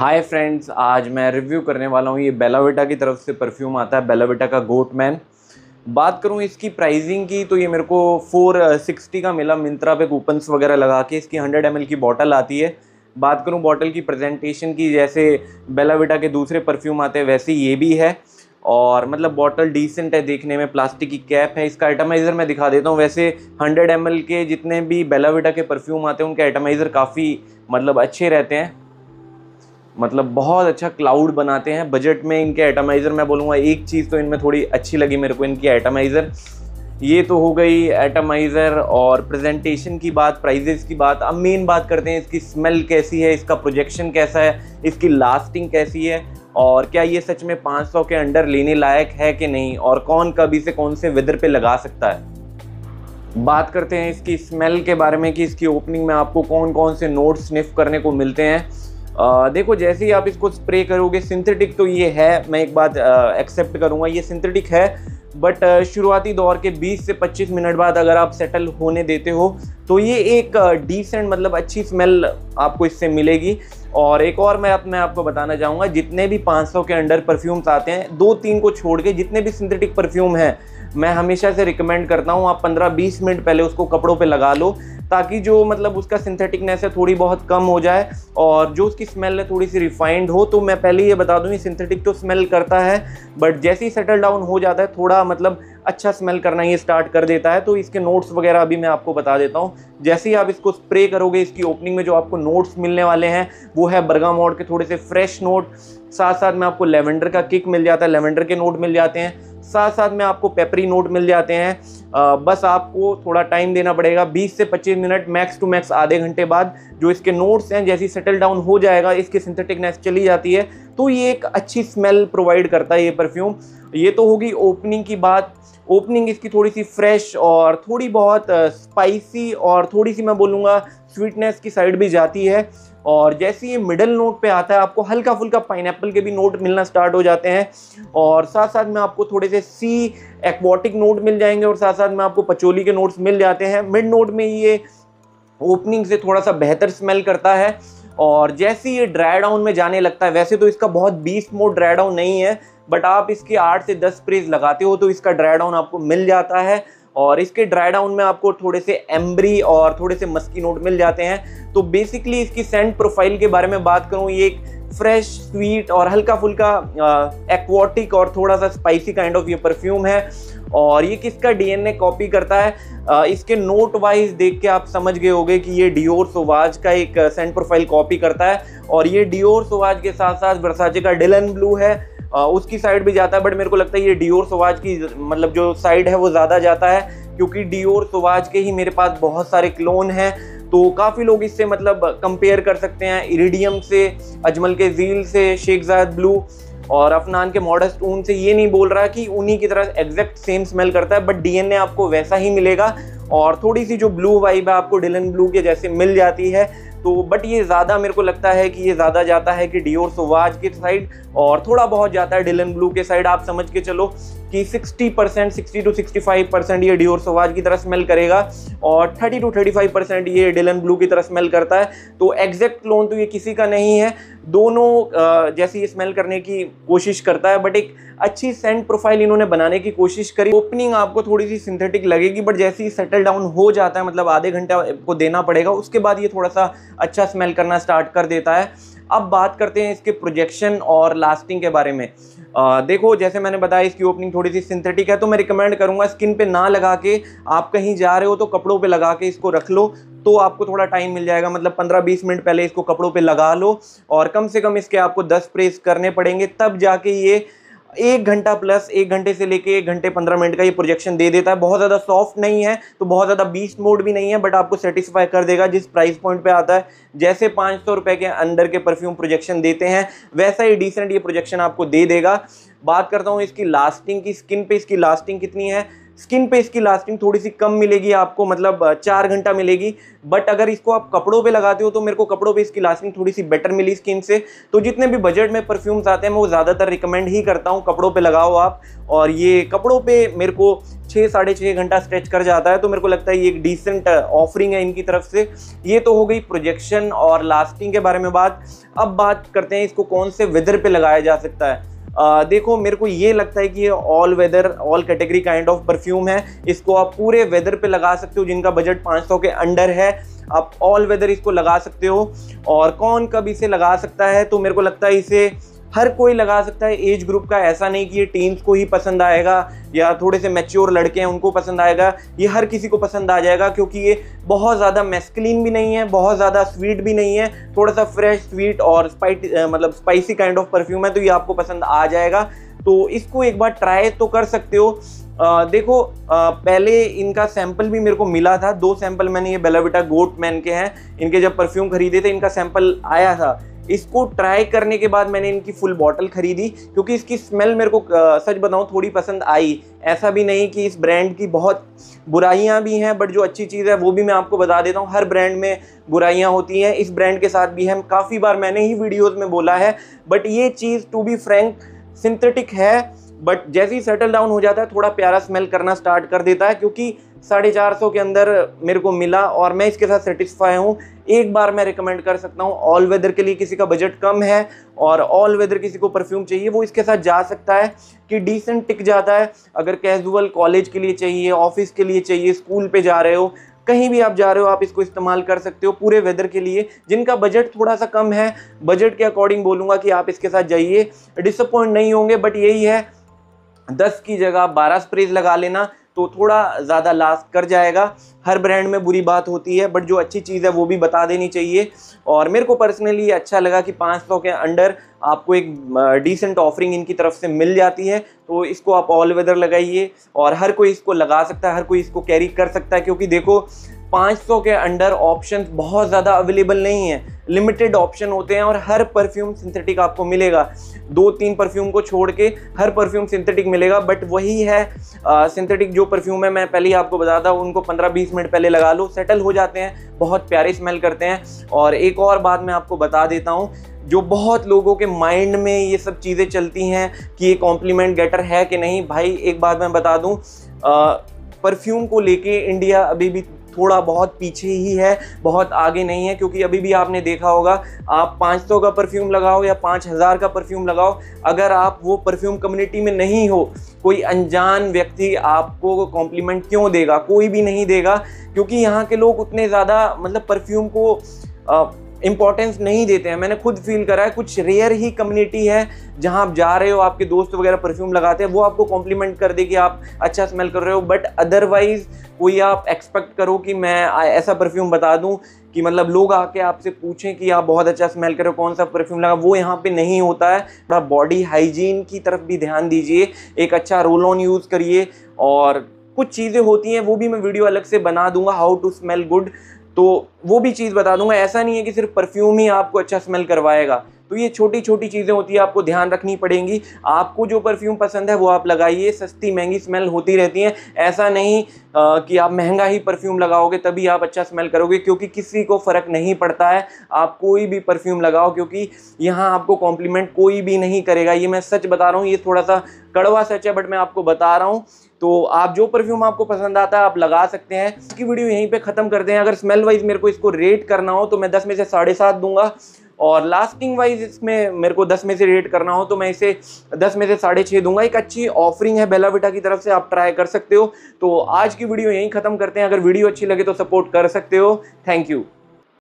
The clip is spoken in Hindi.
हाय फ्रेंड्स आज मैं रिव्यू करने वाला हूँ ये बेलाविटा की तरफ़ से परफ्यूम आता है बेलाविटा का गोट मैन बात करूँ इसकी प्राइसिंग की तो ये मेरे को 460 का मिला मिंत्रा पे कूपन्स वगैरह लगा के, इसकी 100 एम की बॉटल आती है। बात करूँ बॉटल की प्रेजेंटेशन की, जैसे बेलाविटा के दूसरे परफ्यूम आते हैं, वैसे ये भी है। और मतलब बॉटल डिसेंट है देखने में प्लास्टिक की कैप है, इसका एटमाइज़र मैं दिखा देता हूँ। वैसे 100 एम के जितने भी बेलाविटा के परफ्यूम आते हैं, उनके आइटमाइज़र काफ़ी मतलब अच्छे रहते हैं। मतलब बहुत अच्छा क्लाउड बनाते हैं। बजट में इनके एटमाइज़र मैं बोलूँगा, एक चीज़ तो इनमें थोड़ी अच्छी लगी मेरे को इनकी एटमाइज़र ये तो हो गई एटमाइज़र और प्रेजेंटेशन की बात प्राइजेस की बात। अब मेन बात करते हैं, इसकी स्मेल कैसी है, इसका प्रोजेक्शन कैसा है, इसकी लास्टिंग कैसी है और क्या ये सच में 500 के अंडर लेने लायक है कि नहीं और कौन कभी से कौन से वेदर पे लगा सकता है। बात करते हैं इसकी स्मेल के बारे में कि इसकी ओपनिंग में आपको कौन कौन से नोट स्निफ करने को मिलते हैं। आ, देखो जैसे ही आप इसको स्प्रे करोगे सिंथेटिक तो ये है मैं एक बात एक्सेप्ट करूँगा ये सिंथेटिक है बट शुरुआती दौर के 20 से 25 मिनट बाद अगर आप सेटल होने देते हो तो ये एक डिसेंट मतलब अच्छी स्मेल आपको इससे मिलेगी। और एक और मैं मैं आपको बताना चाहूँगा जितने भी 500 के अंडर परफ्यूम्स आते हैं दो तीन को छोड़ के जितने भी सिंथेटिक परफ्यूम हैं मैं हमेशा से रिकमेंड करता हूँ आप 15-20 मिनट पहले उसको कपड़ों पे लगा लो ताकि जो मतलब उसका सिंथेटिकनेस है थोड़ी बहुत कम हो जाए और जो उसकी स्मेल है थोड़ी सी रिफाइंड हो तो मैं पहले ये बता दूँ, ये सिंथेटिक तो स्मेल करता है बट जैसे ही सेटल डाउन हो जाता है, थोड़ा मतलब अच्छा स्मेल करना ये स्टार्ट कर देता है तो इसके नोट्स वगैरह अभी मैं आपको बता देता हूँ। जैसे ही आप इसको स्प्रे करोगे, इसकी ओपनिंग में जो आपको नोट्स मिलने वाले हैं, वो है बर्गा मोड के थोड़े से फ्रेश नोट साथ साथ में आपको लेवेंडर का किक मिल जाता है लेवेंडर के नोट मिल जाते हैं। साथ साथ में आपको पेपरी नोट मिल जाते हैं। आ, बस आपको थोड़ा टाइम देना पड़ेगा। 20 से 25 मिनट मैक्स टू मैक्स आधे घंटे बाद जो इसके नोट्स हैं जैसी सेटल डाउन हो जाएगा इसकी सिंथेटिकनेस चली जाती है तो ये एक अच्छी स्मेल प्रोवाइड करता है ये परफ्यूम ये तो होगी ओपनिंग की बात। ओपनिंग इसकी थोड़ी सी फ्रेश और थोड़ी बहुत स्पाइसी और थोड़ी सी मैं बोलूँगा स्वीटनेस की साइड भी जाती है। और जैसे ये मिडल नोट पे आता है, आपको हल्का फुल्का पाइन के भी नोट मिलना स्टार्ट हो जाते हैं। और साथ साथ में आपको थोड़े से सी एक्वाटिक नोट मिल जाएँगे और साथ साथ में आपको पचोली के नोट्स मिल जाते हैं। मिड नोट में ये ओपनिंग से थोड़ा सा बेहतर स्मेल करता है। और जैसे ये ड्राई डाउन में जाने लगता है, वैसे तो इसका बहुत बीस मोड ड्राई डाउन नहीं है बट आप इसके आठ से दस स्प्रेज लगाते हो तो इसका ड्राई डाउन आपको मिल जाता है। और इसके ड्राई डाउन में आपको थोड़े से एम्ब्री और थोड़े से मस्की नोट मिल जाते हैं। तो बेसिकली इसकी सेंट प्रोफ़ाइल के बारे में बात करूँ ये एक फ्रेश स्वीट और हल्का फुल्का एक्वाटिक और थोड़ा सा स्पाइसी काइंड ऑफ़ ये परफ्यूम है। और ये किसका डीएनए कॉपी करता है? आ, इसके नोट वाइज देख के आप समझ गए होंगे कि ये डियोर सोवाज का एक सेंट प्रोफ़ाइल कॉपी करता है। और ये डियोर सोवाज के साथ साथ वर्साचे का डिलन ब्लू है। उसकी साइड भी जाता है बट मेरे को लगता है ये डियोर सोवाज की मतलब जो साइड है वो ज़्यादा जाता है, क्योंकि डियोर सोवाज के ही मेरे पास बहुत सारे क्लोन हैं तो काफ़ी लोग इससे मतलब कंपेयर कर सकते हैं इरिडियम से अजमल के जील से शेख जायद ब्लू और अफनान के मॉडस्ट ऊन से ये नहीं बोल रहा कि उन्हीं की तरह एग्जैक्ट सेम स्मेल करता है बट डीएनए आपको वैसा ही मिलेगा, और थोड़ी सी जो ब्लू वाइब है आपको डिलन ब्लू के जैसे मिल जाती है तो बट ये ज़्यादा मेरे को लगता है कि ये ज़्यादा जाता है कि डियोर सोवाज के साइड और थोड़ा बहुत जाता है डिलन ब्लू के साइड आप समझ के चलो। कि 60 percent, sixty to sixty five percent ये डियोर सोवाज की तरह स्मेल करेगा और 30 टू 35 परसेंट ये डिलन ब्लू की तरह स्मेल करता है। तो एग्जैक्ट क्लोन तो ये किसी का नहीं है। दोनों जैसी ये स्मेल करने की कोशिश करता है बट एक अच्छी सेंट प्रोफ़ाइल इन्होंने बनाने की कोशिश करी। ओपनिंग आपको थोड़ी सी सिंथेटिक लगेगी बट जैसे ही सेटल डाउन हो जाता है मतलब आधे घंटे को देना पड़ेगा, उसके बाद ये थोड़ा सा अच्छा स्मेल करना स्टार्ट कर देता है। अब बात करते हैं इसके प्रोजेक्शन और लास्टिंग के बारे में। आ, देखो जैसे मैंने बताया इसकी ओपनिंग थोड़ी सी सिंथेटिक है तो मैं रिकमेंड करूँगा स्किन पे ना लगा के आप कहीं जा रहे हो तो कपड़ों पे लगा के इसको रख लो तो आपको थोड़ा टाइम मिल जाएगा मतलब 15-20 मिनट पहले इसको कपड़ों पे लगा लो और कम से कम इसके आपको 10 प्रेस करने पड़ेंगे तब जाके ये एक घंटा प्लस एक घंटे से लेके एक घंटे पंद्रह मिनट का ये प्रोजेक्शन दे देता है। बहुत ज़्यादा सॉफ्ट नहीं है तो बहुत ज़्यादा बीस मोड भी नहीं है बट आपको सेटिस्फाई कर देगा जिस प्राइस पॉइंट पे आता है। जैसे पाँच सौ रुपये के अंडर के परफ्यूम प्रोजेक्शन देते हैं, वैसा ही डिसेंट ये प्रोजेक्शन आपको दे देगा। बात करता हूँ इसकी लास्टिंग की स्किन पर इसकी लास्टिंग कितनी है? स्किन पे इसकी लास्टिंग थोड़ी सी कम मिलेगी आपको मतलब चार घंटा मिलेगी। बट अगर इसको आप कपड़ों पे लगाते हो तो मेरे को कपड़ों पे इसकी लास्टिंग थोड़ी सी बेटर मिली स्किन से। तो जितने भी बजट में परफ्यूम्स आते हैं, मैं वो ज़्यादातर रिकमेंड ही करता हूँ, कपड़ों पे लगाओ आप। और ये कपड़ों पे मेरे को छः, साढ़े छः घंटा स्ट्रेच कर जाता है तो मेरे को लगता है ये एक डिसेंट ऑफरिंग है इनकी तरफ़ से। ये तो हो गई प्रोजेक्शन और लास्टिंग के बारे में बात। अब बात करते हैं इसको कौन से वेदर पर लगाया जा सकता है। आ, देखो मेरे को ये लगता है कि ये all weather all category kind of perfume है। इसको आप पूरे वेदर पे लगा सकते हो जिनका बजट 500 के अंडर है। आप ऑल वेदर इसको लगा सकते हो। और कौन कब इसे लगा सकता है? तो मेरे को लगता है इसे हर कोई लगा सकता है एज ग्रुप का ऐसा नहीं कि ये टीन्स को ही पसंद आएगा या थोड़े से मैच्योर लड़के हैं उनको पसंद आएगा। ये हर किसी को पसंद आ जाएगा क्योंकि ये बहुत ज़्यादा मेस्कलिन भी नहीं है बहुत ज़्यादा स्वीट भी नहीं है थोड़ा सा फ्रेश स्वीट और स्पाइट मतलब स्पाइसी काइंड ऑफ़ परफ्यूम है तो ये आपको पसंद आ जाएगा। तो इसको एक बार ट्राई तो कर सकते हो। आ, देखो आ, पहले इनका सैंपल भी मेरे को मिला था। दो सैंपल मैंने ये बेलाविटा गोट मैन के हैं। इनके जब परफ्यूम खरीदे थे इनका सैंपल आया था। इसको ट्राई करने के बाद मैंने इनकी फुल बॉटल खरीदी, क्योंकि इसकी स्मेल मेरे को सच बताऊँ थोड़ी पसंद आई। ऐसा भी नहीं कि इस ब्रांड की बहुत बुराइयाँ भी हैं बट जो अच्छी चीज़ है, वो भी मैं आपको बता देता हूँ। हर ब्रांड में बुराइयाँ होती हैं, इस ब्रांड के साथ भी है। काफ़ी बार मैंने ही वीडियोज़ में बोला है बट ये चीज़ टू बी फ्रेंक सिंथेटिक है बट जैसे ही सेटल डाउन हो जाता है, थोड़ा प्यारा स्मेल करना स्टार्ट कर देता है, क्योंकि साढ़े चार सौ के अंदर मेरे को मिला और मैं इसके साथ सेटिस्फाई हूँ। एक बार मैं रिकमेंड कर सकता हूँ ऑल वेदर के लिए किसी का बजट कम है और ऑल वेदर किसी को परफ्यूम चाहिए, वो इसके साथ जा सकता है कि डिसेंट टिक जाता है। अगर कैजुअल कॉलेज के लिए चाहिए ऑफ़िस के लिए चाहिए स्कूल पे जा रहे हो, कहीं भी आप जा रहे हो, आप इसको इस्तेमाल कर सकते हो पूरे वेदर के लिए। जिनका बजट थोड़ा सा कम है बजट के अकॉर्डिंग बोलूँगा कि आप इसके साथ जाइए। डिसअपॉइंट नहीं होंगे बट यही है, दस की जगह बारह स्प्रेज लगा लेना तो थोड़ा ज़्यादा लास्ट कर जाएगा। हर ब्रांड में बुरी बात होती है बट जो अच्छी चीज़ है वो भी बता देनी चाहिए। और मेरे को पर्सनली ये अच्छा लगा कि 500 के अंडर आपको एक डिसेंट ऑफरिंग इनकी तरफ़ से मिल जाती है। तो इसको आप ऑल वेदर लगाइए और हर कोई इसको लगा सकता है, हर कोई इसको कैरी कर सकता है, क्योंकि देखो 500 के अंडर ऑप्शन बहुत ज़्यादा अवेलेबल नहीं है। लिमिटेड ऑप्शन होते हैं और हर परफ्यूम सिंथेटिक आपको मिलेगा। दो तीन परफ्यूम को छोड़ के हर परफ्यूम सिंथेटिक मिलेगा बट वही है सिंथेटिक जो परफ्यूम है, मैं पहले ही आपको बताता हूँ, उनको 15-20 मिनट पहले लगा लो सेटल हो जाते हैं, बहुत प्यारे स्मेल करते हैं। और एक और बात मैं आपको बता देता हूँ, जो बहुत लोगों के माइंड में ये सब चीज़ें चलती हैं कि ये कॉम्प्लीमेंट गेटर है कि नहीं, भाई, एक बात मैं बता दूँ परफ्यूम को लेके इंडिया अभी भी थोड़ा बहुत पीछे ही है, बहुत आगे नहीं है, क्योंकि अभी भी आपने देखा होगा, आप 500 का परफ्यूम लगाओ या 5000 का परफ्यूम लगाओ, अगर आप वो परफ्यूम कम्युनिटी में नहीं हो, कोई अनजान व्यक्ति आपको कॉम्प्लीमेंट क्यों देगा? कोई भी नहीं देगा, क्योंकि यहाँ के लोग उतने ज़्यादा मतलब परफ्यूम को इंपॉर्टेंस नहीं देते हैं। मैंने खुद फील करा है, कुछ रेयर ही कम्युनिटी है, जहाँ आप जा रहे हो, आपके दोस्त वगैरह परफ्यूम लगाते हैं, वो आपको कॉम्प्लीमेंट कर दे कि आप अच्छा स्मेल कर रहे हो। बट अदरवाइज़ कोई आप एक्सपेक्ट करो कि मैं ऐसा परफ्यूम बता दूँ कि मतलब लोग आके आपसे पूछें कि आप बहुत अच्छा स्मेल करो कौन सा परफ्यूम लगा। वो यहाँ पे नहीं होता है। थोड़ा बॉडी हाइजीन की तरफ़ भी ध्यान दीजिए। एक अच्छा रोल ऑन यूज़ करिए और कुछ चीज़ें होती हैं, वो भी मैं वीडियो अलग से बना दूँगा हाउ टू स्मेल गुड तो वो भी चीज़ बता दूँगा। ऐसा नहीं है कि सिर्फ़ परफ्यूम ही आपको अच्छा स्मेल करवाएगा। तो ये छोटी छोटी चीज़ें होती है आपको ध्यान रखनी पड़ेंगी। आपको जो परफ्यूम पसंद है वो आप लगाइए सस्ती महँगी स्मेल होती रहती है। ऐसा नहीं आ, कि आप महँगा ही परफ्यूम लगाओगे तभी आप अच्छा स्मेल करोगे क्योंकि किसी को फ़र्क नहीं पड़ता है। आप कोई भी परफ्यूम लगाओ क्योंकि यहाँ आपको कॉम्प्लीमेंट कोई भी नहीं करेगा। ये मैं सच बता रहा हूँ ये थोड़ा सा कड़वा सच है बट मैं आपको बता रहा हूँ। तो आप जो परफ्यूम आपको पसंद आता है आप लगा सकते हैं। इसकी वीडियो यहीं पे ख़त्म करते हैं। अगर स्मेल वाइज मेरे को इसको रेट करना हो तो मैं दस में से साढ़े सात दूँगा। और लास्टिंग वाइज इसमें मेरे को दस में से रेट करना हो तो मैं इसे दस में से साढ़े छः दूँगा। एक अच्छी ऑफरिंग है बेलाविटा की तरफ़ से, आप ट्राई कर सकते हो। तो आज की वीडियो यहीं ख़त्म करते हैं। अगर वीडियो अच्छी लगे तो सपोर्ट कर सकते हो। Thank you